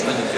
Thank